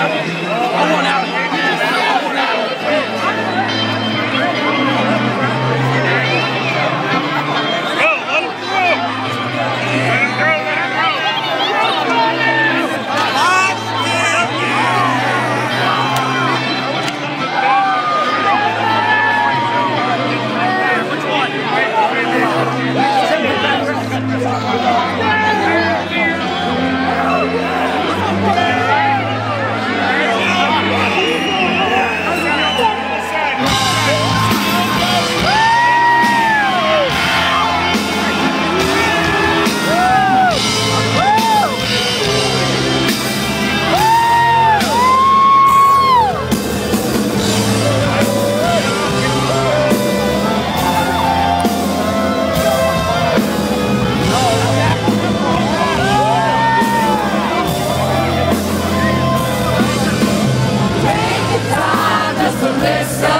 Yeah. Yes,